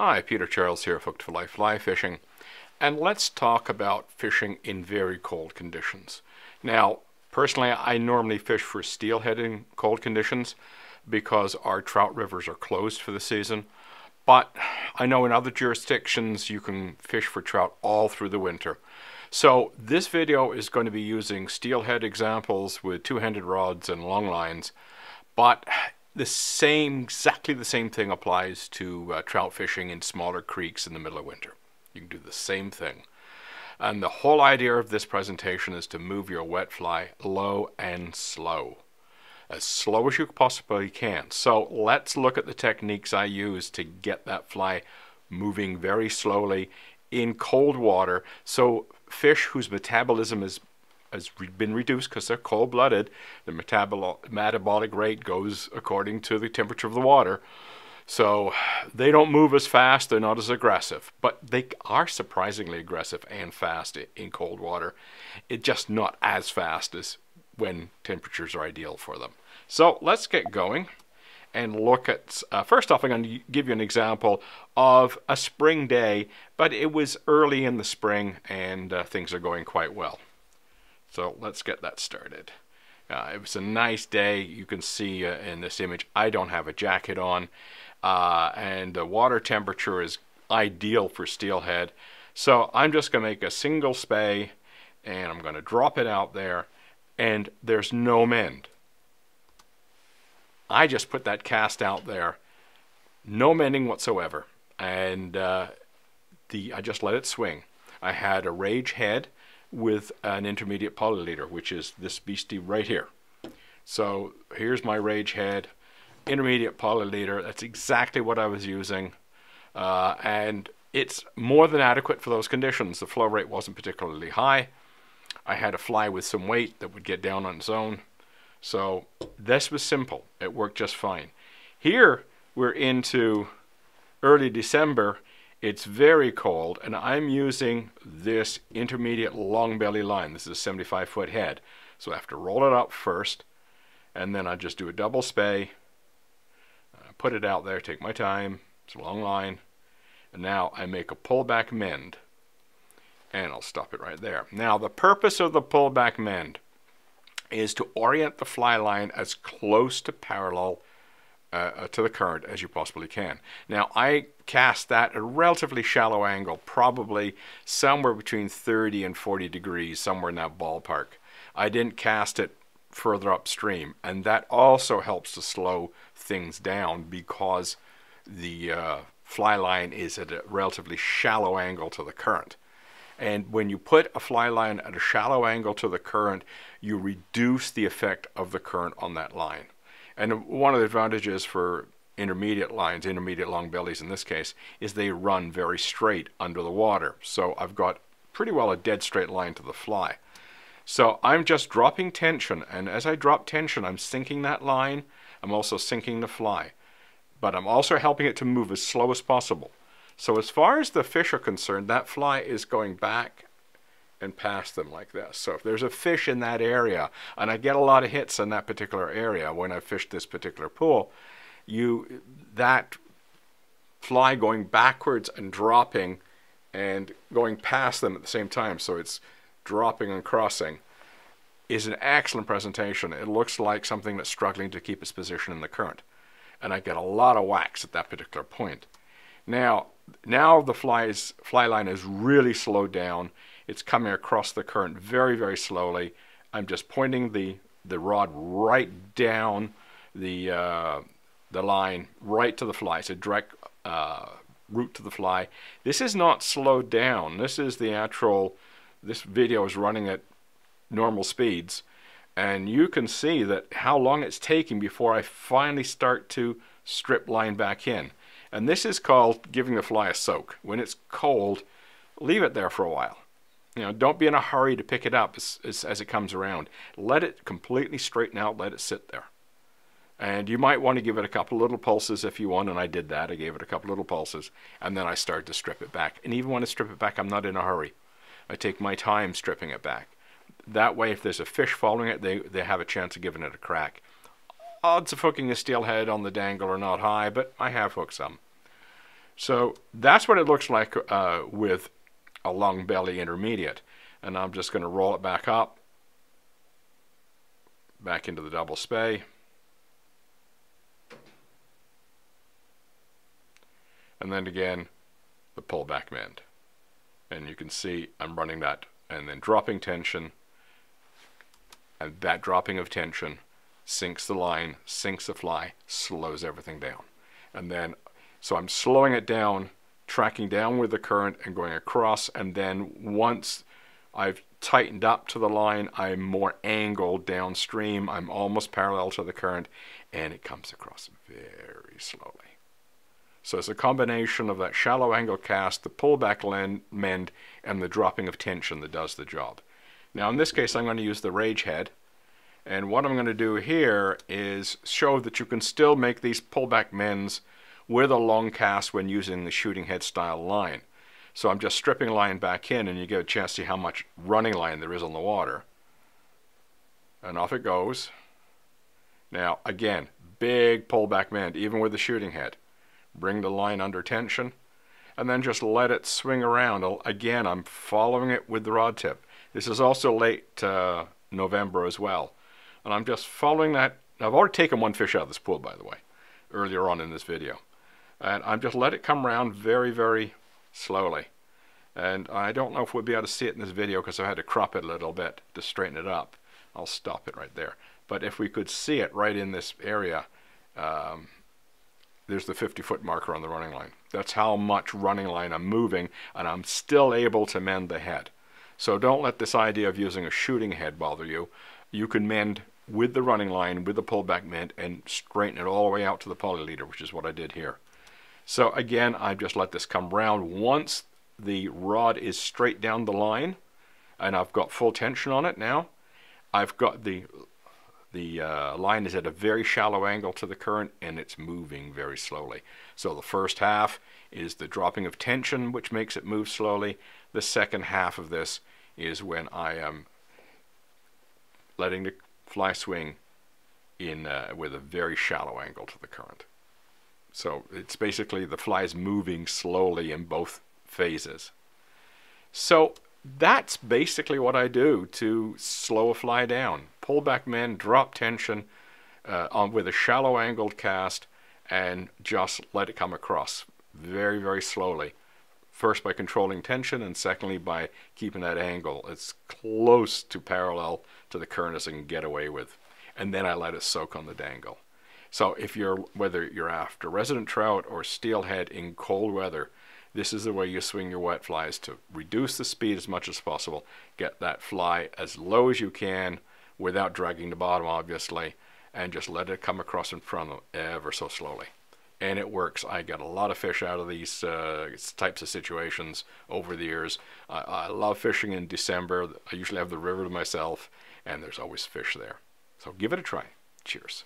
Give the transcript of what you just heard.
Hi, Peter Charles here, Hooked for Life Fly Fishing. And let's talk about fishing in very cold conditions. Now, personally, I normally fish for steelhead in cold conditions because our trout rivers are closed for the season. But I know in other jurisdictions you can fish for trout all through the winter. So this video is going to be using steelhead examples with two-handed rods and long lines. But the same, exactly the same thing applies to uh, trout fishing in smaller creeks in the middle of winter. You can do the same thing. And the whole idea of this presentation is to move your wet fly low and slow. As slow as you possibly can. So let's look at the techniques I use to get that fly moving very slowly in cold water. So fish whose metabolism is has been reduced because they're cold-blooded. The metabolic rate goes according to the temperature of the water. So they don't move as fast, they're not as aggressive, but they are surprisingly aggressive and fast in cold water. It's just not as fast as when temperatures are ideal for them. So let's get going and look at, uh, first off I'm going to give you an example of a spring day, but it was early in the spring and uh, things are going quite well. So let's get that started. Uh, it was a nice day. You can see uh, in this image, I don't have a jacket on. Uh, and the water temperature is ideal for steelhead. So I'm just going to make a single Spey and I'm going to drop it out there and there's no mend. I just put that cast out there, no mending whatsoever, and uh, the I just let it swing. I had a rage head with an intermediate polyleader, which is this beastie right here. So here's my rage head, intermediate polyleader. That's exactly what I was using. Uh, and it's more than adequate for those conditions. The flow rate wasn't particularly high. I had a fly with some weight that would get down on its own. So this was simple. It worked just fine. Here we're into early December it's very cold, and I'm using this intermediate long belly line. This is a 75 foot head. So I have to roll it up first, and then I just do a double Spey, put it out there, take my time. It's a long line. And now I make a pullback mend, and I'll stop it right there. Now the purpose of the pullback mend is to orient the fly line as close to parallel uh, to the current as you possibly can. Now I cast that at a relatively shallow angle, probably somewhere between 30 and 40 degrees, somewhere in that ballpark. I didn't cast it further upstream, and that also helps to slow things down because the uh, fly line is at a relatively shallow angle to the current. And when you put a fly line at a shallow angle to the current, you reduce the effect of the current on that line. And one of the advantages for intermediate lines, intermediate long bellies in this case, is they run very straight under the water. So I've got pretty well a dead straight line to the fly. So I'm just dropping tension, and as I drop tension, I'm sinking that line. I'm also sinking the fly. But I'm also helping it to move as slow as possible. So as far as the fish are concerned, that fly is going back and pass them like this. So if there's a fish in that area, and I get a lot of hits in that particular area when I fish this particular pool, you that fly going backwards and dropping and going past them at the same time, so it's dropping and crossing, is an excellent presentation. It looks like something that's struggling to keep its position in the current. And I get a lot of whacks at that particular point. Now, now the fly's, fly line is really slowed down it's coming across the current very, very slowly. I'm just pointing the, the rod right down the, uh, the line, right to the fly. A direct uh, route to the fly. This is not slowed down. This is the actual, this video is running at normal speeds. And you can see that how long it's taking before I finally start to strip line back in. And this is called giving the fly a soak. When it's cold, leave it there for a while. You know, don't be in a hurry to pick it up as, as, as, it comes around. Let it completely straighten out, let it sit there. And you might want to give it a couple little pulses if you want, and I did that. I gave it a couple little pulses, and then I started to strip it back. And even when I strip it back, I'm not in a hurry. I take my time stripping it back. That way, if there's a fish following it, they, they have a chance of giving it a crack. Odds of hooking a steelhead on the dangle are not high, but I have hooked some. So that's what it looks like uh, with a long belly intermediate. And I'm just going to roll it back up, back into the double Spey. And then again, the pullback mend. And you can see I'm running that and then dropping tension. And that dropping of tension sinks the line, sinks the fly, slows everything down. And then, so I'm slowing it down, tracking down with the current and going across. And then once I've tightened up to the line, I'm more angled downstream. I'm almost parallel to the current and it comes across very slowly. So it's a combination of that shallow angle cast, the pullback mend, and the dropping of tension that does the job. Now in this case I'm going to use the rage head. And what I'm going to do here is show that you can still make these pullback mends with a long cast when using the shooting head style line. So I'm just stripping line back in and you get a chance to see how much running line there is on the water. And off it goes. Now again, big pullback mend, even with the shooting head bring the line under tension, and then just let it swing around. Again, I'm following it with the rod tip. This is also late uh, November as well. And I'm just following that. I've already taken one fish out of this pool, by the way, earlier on in this video. And I'm just let it come around very, very slowly. And I don't know if we'll be able to see it in this video because I had to crop it a little bit to straighten it up. I'll stop it right there. But if we could see it right in this area, um, there's the 50 foot marker on the running line. That's how much running line I'm moving and I'm still able to mend the head. So don't let this idea of using a shooting head bother you. You can mend with the running line, with the pullback mend, and straighten it all the way out to the poly leader, which is what I did here. So again, I've just let this come round. Once the rod is straight down the line, and I've got full tension on it now, I've got the the uh, line is at a very shallow angle to the current and it's moving very slowly. So the first half is the dropping of tension which makes it move slowly. The second half of this is when I am letting the fly swing in uh, with a very shallow angle to the current. So it's basically the fly is moving slowly in both phases. So that's basically what I do to slow a fly down. Pull back mend, drop tension uh, on with a shallow angled cast, and just let it come across very, very slowly. First by controlling tension, and secondly by keeping that angle as close to parallel to the current as I can get away with. And then I let it soak on the dangle. So if you're whether you're after resident trout or steelhead in cold weather, this is the way you swing your wet flies to reduce the speed as much as possible. Get that fly as low as you can without dragging the bottom, obviously, and just let it come across in front of them ever so slowly. And it works. I get a lot of fish out of these uh, types of situations over the years. I, I love fishing in December. I usually have the river to myself, and there's always fish there. So give it a try. Cheers.